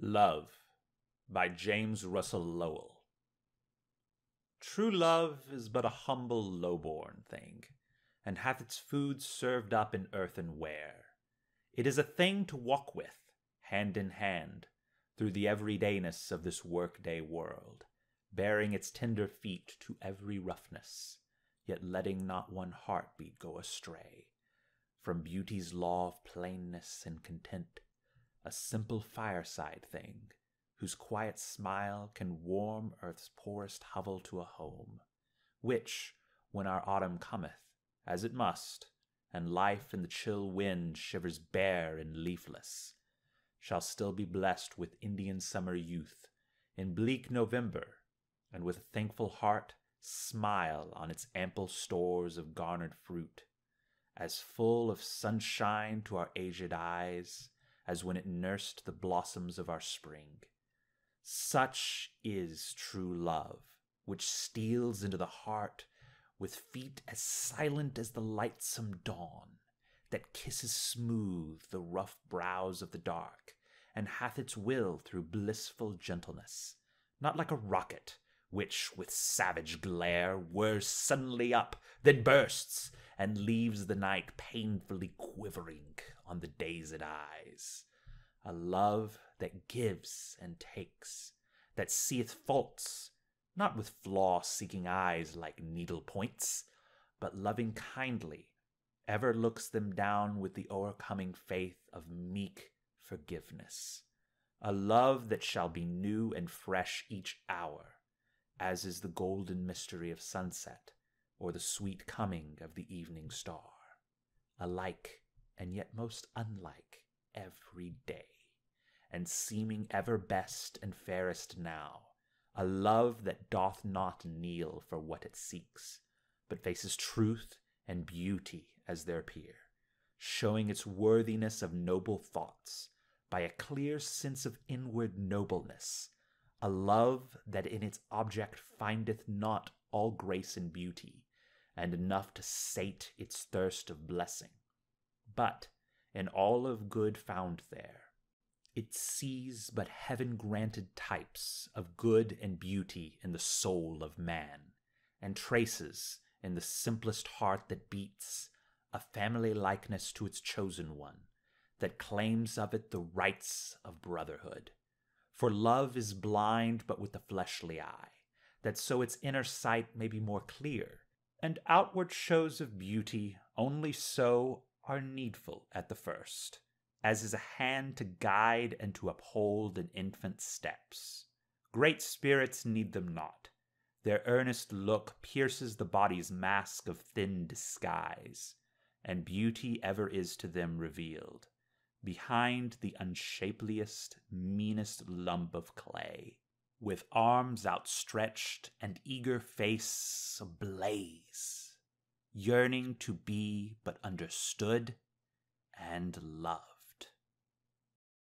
Love by James Russell Lowell. True love is but a humble, low-born thing, and hath its food served up in earthenware. It is a thing to walk with, hand in hand, through the everydayness of this workday world, baring its tender feet to every roughness, yet letting not one heartbeat go astray from beauty's law of plainness and content a simple fireside thing, whose quiet smile can warm earth's poorest hovel to a home, which, when our autumn cometh, as it must, and life in the chill wind shivers bare and leafless, shall still be blessed with Indian summer youth, in bleak November, and with a thankful heart smile on its ample stores of garnered fruit, as full of sunshine to our aged eyes as when it nursed the blossoms of our spring. Such is true love, which steals into the heart with feet as silent as the lightsome dawn, that kisses smooth the rough brows of the dark, and hath its will through blissful gentleness, not like a rocket, which with savage glare whirs suddenly up, then bursts, and leaves the night painfully quivering on the dazed eyes. A love that gives and takes, that seeth faults, not with flaw seeking eyes like needle points, but loving kindly, ever looks them down with the o'ercoming faith of meek forgiveness. A love that shall be new and fresh each hour, as is the golden mystery of sunset or the sweet coming of the evening star. Alike and yet most unlike every day, and seeming ever best and fairest now, a love that doth not kneel for what it seeks, but faces truth and beauty as their peer, showing its worthiness of noble thoughts by a clear sense of inward nobleness, a love that in its object findeth not all grace and beauty, and enough to sate its thirst of blessing, but in all of good found there, it sees but heaven granted types of good and beauty in the soul of man, and traces in the simplest heart that beats a family likeness to its chosen one, that claims of it the rights of brotherhood. For love is blind but with the fleshly eye, that so its inner sight may be more clear, and outward shows of beauty only so are needful at the first, as is a hand to guide and to uphold an infant's steps. Great spirits need them not. Their earnest look pierces the body's mask of thin disguise, and beauty ever is to them revealed, behind the unshapeliest, meanest lump of clay, with arms outstretched and eager face ablaze yearning to be but understood and loved.